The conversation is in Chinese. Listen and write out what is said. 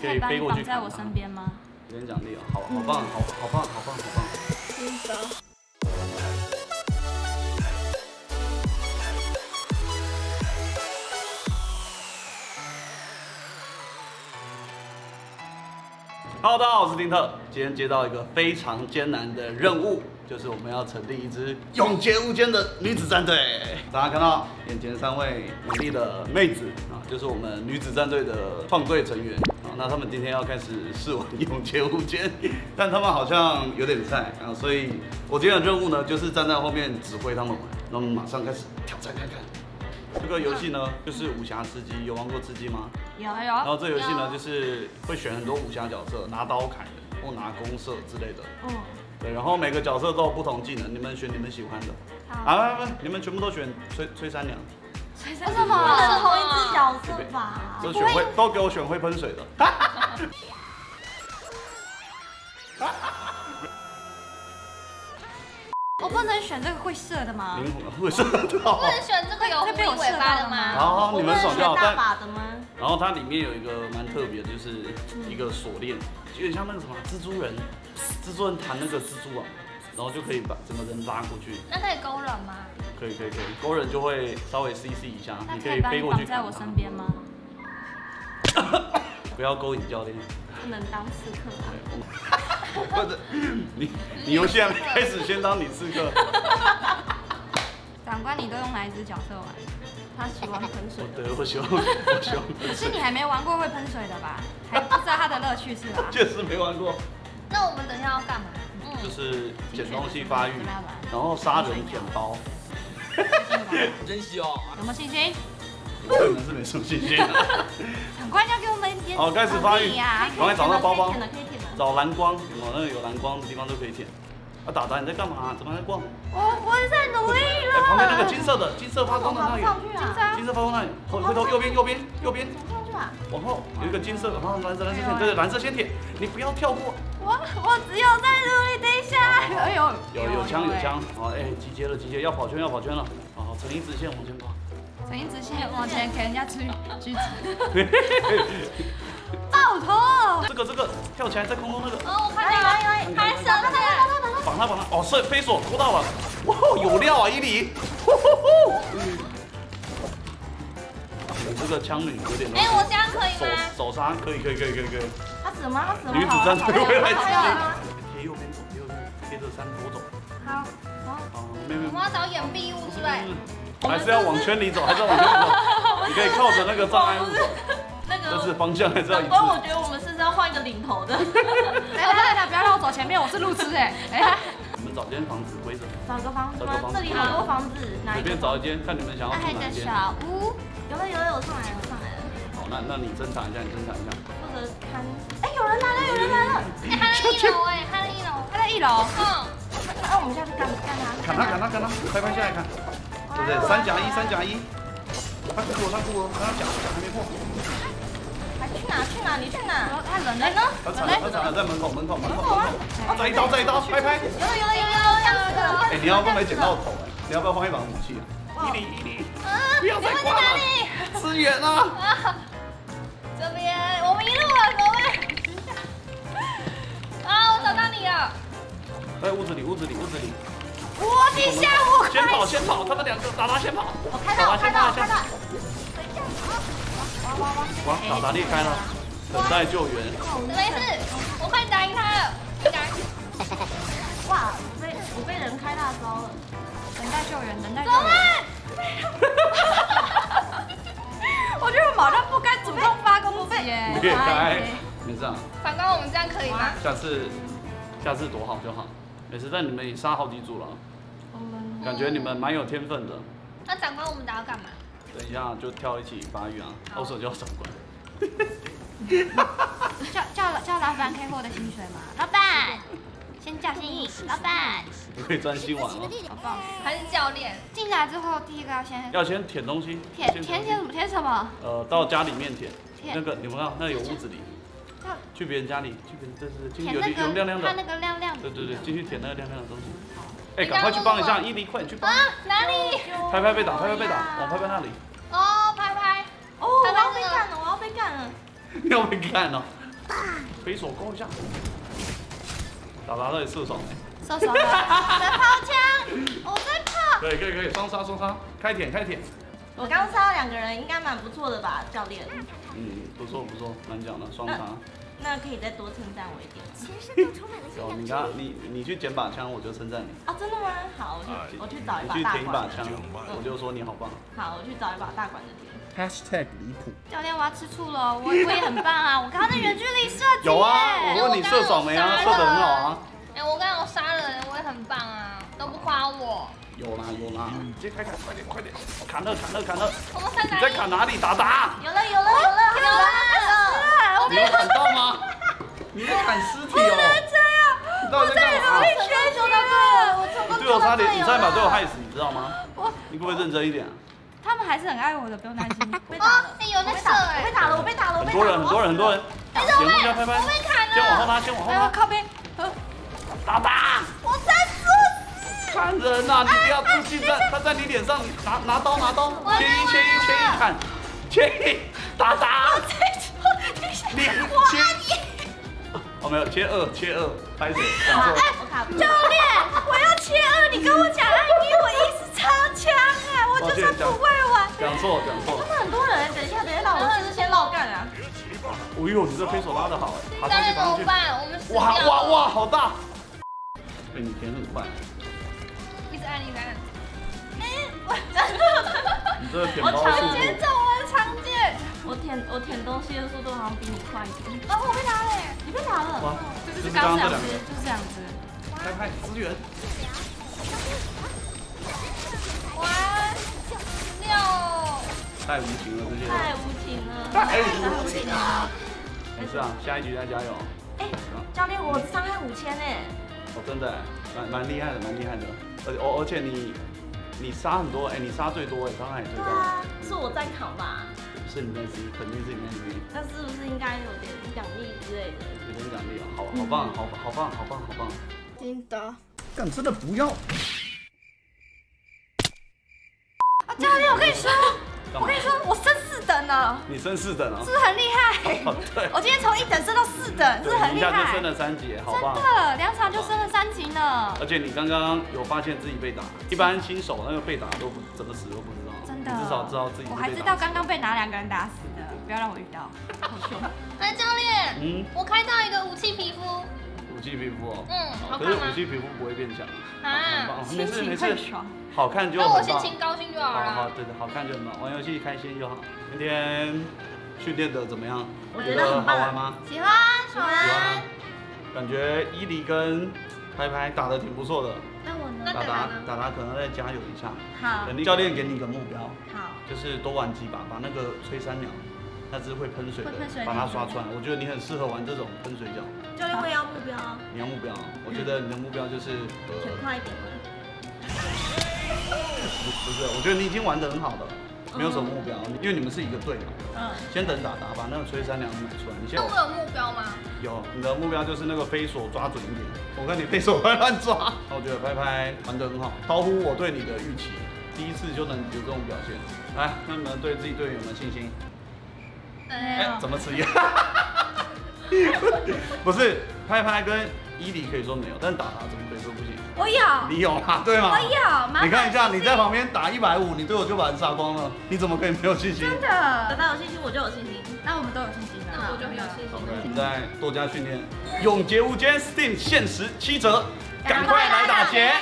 可以飞过去在我身边吗？有点奖励啊，好好棒，好好棒，好棒，好棒。Hello，大家好，我是丁特。今天接到一个非常艰难的任务，就是我们要成立一支永劫无间的女子战队。大家看到眼前三位美丽的妹子啊，就是我们女子战队的创队成员啊。那他们今天要开始试玩 永劫无间，但他们好像有点菜啊，所以我今天的任务呢，就是站在后面指挥他们玩。那我们马上开始挑战看看。这个游戏呢，就是武侠吃鸡，有玩过吃鸡吗？有有。然后这游戏呢，就是会选很多武侠角色，拿刀砍人或拿弓射之类的。嗯。对，然后每个角色都有不同技能，你们选你们喜欢的。好。啊不不，你们全部都选崔崔三娘。为什么？同一只角色吧。都选会，都给我选会喷水的。我不能选这个会射的吗？会射的。不能选这个有会尾巴的吗？好，你们爽掉。大把的吗？然后它里面有一个蛮特别的，就是一个锁链，有点像那个什么蜘蛛人，蜘蛛人弹那个蜘蛛网，然后就可以把整个人拉过去。那可以勾人吗？可以可以可以，勾人就会稍微 CC 一下，你可以飞过去。在我身边吗？不要勾引教练。不能当刺客啊。或者 你你游戏还没开始，先当你刺客。长官，你都用哪一只角色玩？他喜欢喷水。对，我喜欢，我喜欢。可是你还没玩过会喷水的吧？还不知道它的乐趣是吧？确实没玩过。就是捡东西发育，然后杀人捡包。真香！有没有信心？我可能是没什么信心。长官要给我们点。好，开始发育。赶快找到包包。找蓝光，哦，那个有蓝光的地方都可以舔。啊，打打你在干嘛？怎么在逛？我我在努力了。旁边那个金色的，金色发光的那里。金色发光那里。回回头右边右边右边。往后有一个金色，然后蓝色蓝色先，对对，蓝色先舔。你不要跳过。我我只有在努力，等一下。哎呦。有有枪有枪。好，哎，集结了集结，要跑圈要跑圈了。好，成一直线往前跑。成一直线往前给人家吃橘子。爆头！这个这个跳起来在空中那个。哦，我看到了，拍手，拍手，绑他绑他，哦，是飞索拖到了，哇，有料啊，伊犁。你这个枪女有点。哎，我这样可以吗？手手杀可以可以可以可以可以。他死吗？他死吗？女子战队回来接力。贴右边走，贴右边，贴着山坡走。好，好。我们要找掩蔽物，是不是？还是要往圈里走，还是要往圈里走？你可以靠着那个障碍物走。这是方向还是要？不过我觉得我们是不是要换一个领头的？哎，来来不要让我走前面，我是路痴哎。哎，你们找间房子规则。找个房子吗？这里好多房子，随便找一间，看你们想要住哪间。小屋，有了有了，我上来了，那那你侦查一下，你侦查一下。负责看。哎，有人来了，有人来了。哎，他在一楼哎，他在一楼，他在一楼。嗯。那我们下去干干他。砍他砍他砍他，拍拍下来看，对不对？三甲一三甲一。他过我他过我，刚刚讲讲还没破。去哪？去哪？你去哪？他人呢？他藏了，他惨了，在门口，门口，门口。再一刀，再一刀，拍拍。有了，有了，有了，有了。哎，你要不没捡到头？你要不要换一把武器啊？伊犁，伊犁。不要再挂了。支援啊！这边，我们一路啊，各位。啊，我找到你了。在屋子里，屋子里，屋子里。我地下我。先跑，先跑，他们两个，打他先跑。我开到，我开到，开到。哇，打打裂开了，等待救援。没事，我快打赢他了。哇，我被我被人开大招了。等待救援，等待救援。我觉得我马上不发攻击耶。裂开，没事啊。反观我们这样可以吗？下次，下次躲好就好。没事，但你们也杀好几组了。感觉你们蛮有天分的。那长官，我们打要干嘛？等一下就跳一起发育啊！我手叫长官。叫叫叫老板可以获得薪水吗？老板，先叫薪。老板，你可以专心玩吗？好棒！还是教练？进来之后第一个要先要先舔东西。舔舔舔什么？舔什么？呃，到家里面舔。那个你们看，那有屋子里。去别人家里，去别人这是进去有有亮亮的。看那个亮亮的。对对对，进去舔那个亮亮的东西。哎，赶快去帮一下伊犁，快去帮！哪里？拍拍被打，拍拍被打，往拍拍那里。哦，拍拍。哦，我要被干了，我要被干了。要被干了，飞手勾一下，达到底射手没。射手的，在抛枪，我在抛。可以可以可以，双杀双杀，开舔开舔。我刚杀了两个人，应该蛮不错的吧，教练？嗯，不错不错，蛮讲的双杀。那可以再多称赞我一点。有你刚你你去捡把枪，我就称赞你。啊，真的吗？好，我去我去找一把你去大管的。舔一把枪，我就说你好棒。好，我去找一把大管的舔。Hashtag 离谱。教练，我要吃醋了，我我也很棒啊！我刚刚在远距离射击。有啊，我问你射爽没啊？射得很好啊。哎，我刚刚我杀了人，我也很棒啊，都不夸我。有啦有啦，直接开砍，快点快点，砍了砍了砍了。我们在哪里？你在砍哪里？打打。有了有了有了有了！你有砍到吗？你在砍尸体哦。这样，你到底在干嘛？学球的对，我成功队友差点，你差点把队友害死，你知道吗？我你可不可以认真一点？他们还是很爱我的，不用担心。被打了，哎有那射哎，我被打了我被打了，很多人很多人很多人。哎拍拍我，被砍了。先往后拉，先往后拉。靠边！呃打打。看人呐、你不要自信在，他在你脸上，你拿拿刀拿刀，切一切一切一砍，切一打打，你切哦没有切二切二，拍谁？讲错，我卡住教练，我要切二，你跟我讲爱你，我一直超强哎，我就是不会玩。讲错讲错，那很多人，等一下等一下，让我是不是先绕干啊？哎呦，你这飞手拉的好哎，爬教练怎么办？我们哇哇哇，好大！被你填很快。你这个舔我包速度常见，这我常见。我舔我舔东西的速度好像比你快一点。啊，我被打了，你被打了。哇，就就是是刚两只，，就是这样子。拍拍支援，哇，六，太无情了这些人，太无情了，太无情了。没事啊，下一局再加油。哎，教练，我伤害五千哎。哦，真的，蛮蛮厉害的，蛮厉害的。而且哦，而且你你杀很多，哎，你杀最多，哎，伤害也最高。对啊，是我在扛吧？是你在 C，肯定是你在 C，那是不是应该有点奖励之类的？有点奖励啊，好好棒，好好棒，好棒，好棒。金德。干真的不要。啊，教练，我跟你说，我跟你说，我你升四等哦是。不是很厉害？哦，对。我今天从一等升到四等，是不是很厉一下就？升了三级，好棒。真的，两场就升了三级呢。而且你刚刚有发现自己被打，一般新手那个被打都不怎么死都不知道，真的，至少知道自己我还知道刚刚被哪两个人打死的，不要让我遇到。好凶！哎，教练，嗯，我开到一个武器皮肤，武器皮肤哦。嗯，可是看吗武？器皮肤不会变强啊很棒没事没事，好看就那我。心情高兴就好好好，对对，好看就很棒，玩游戏开心就好。今天训练的怎么样？我觉得很棒好玩吗？喜欢，喜欢。喜欢。感觉伊犁跟拍拍打的挺不错的，那我呢？那达达达达可能再加油一下。好，等教练给你一个目标，好，就是多玩几把，把那个吹三秒，那只会喷水的会喷水把它刷出来。我觉得你很适合玩这种喷水饺。教练，我也要目标，你要目标，我觉得你的目标就是呃，快一点吗。不不是，我觉得你已经玩得很好了，没有什么目标，因为你们是一个队嘛。嗯。先等打打，把那个吹三两买出来。你现在那我有目标吗？有你的目标就是那个飞索抓准一点。我看你飞手会乱抓，那我觉得拍拍玩得很好，超乎我对你的预期。第一次就能有这种表现，来，那你们对自己队员有没有信心？哎、哎怎么吃药？不是，拍拍跟伊犁可以说没有，但打他怎么可以说不行？我有，你有吗？对吗？我有，你看一下，你在旁边打一百五，你对我就把人杀光了，你怎么可以没有信心？真等的，到有信心，我就有信心。那我们都有信心了。那我就很有信心好了。你再多加训练，永劫无间 Steam 限时七折，赶快来打劫！